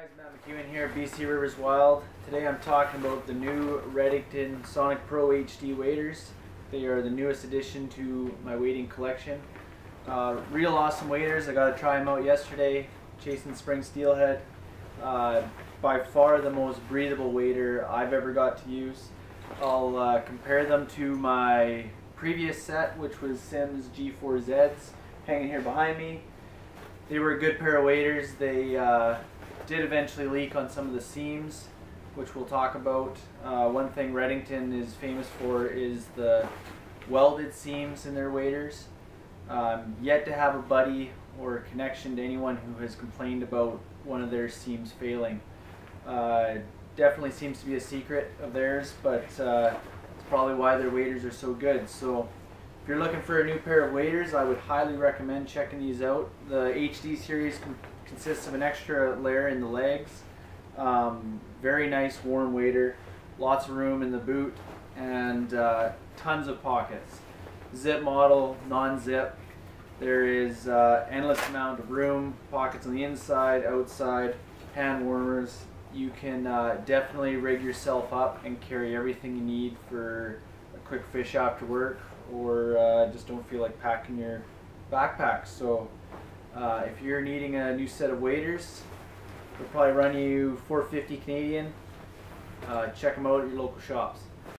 Guys, Matt McEwen here, at BC Rivers Wild. Today I'm talking about the new Redington Sonic Pro HD waders. They are the newest addition to my wading collection. Uh, real awesome waders. I got to try them out yesterday, chasing spring steelhead. Uh, by far the most breathable wader I've ever got to use. I'll uh, compare them to my previous set, which was Simms G4Zs, hanging here behind me. They were a good pair of waders. They uh, did eventually leak on some of the seams, which we'll talk about. Uh, one thing Redington is famous for is the welded seams in their waders. Um, yet to have a buddy or a connection to anyone who has complained about one of their seams failing. Uh, definitely seems to be a secret of theirs, but uh, it's probably why their waders are so good. So you're looking for a new pair of waders, I would highly recommend checking these out. The HD series consists of an extra layer in the legs. Um, very nice warm wader, lots of room in the boot, and uh, tons of pockets. Zip model, non-zip. There is uh, endless amount of room, pockets on the inside, outside, hand warmers. You can uh, definitely rig yourself up and carry everything you need for a quick fish after work or uh, just don't feel like packing your backpack. So uh, if you're needing a new set of waders, they'll probably run you 450 Canadian. Uh, check them out at your local shops.